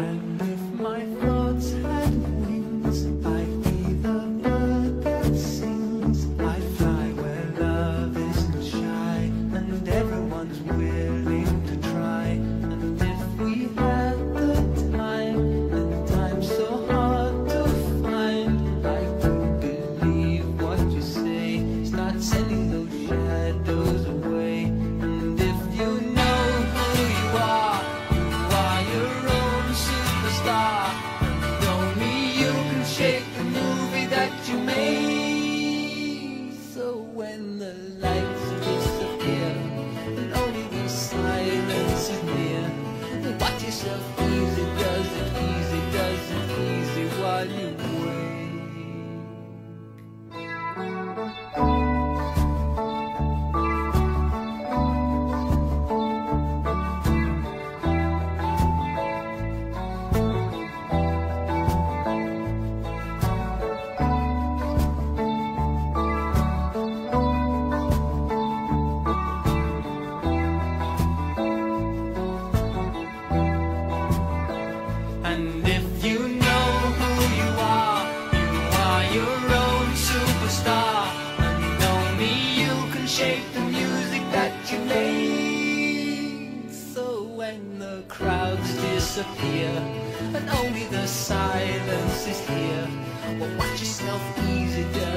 and easy. appreciate the music that you make. So when the crowds disappear and only the silence is here, well, watch yourself easy.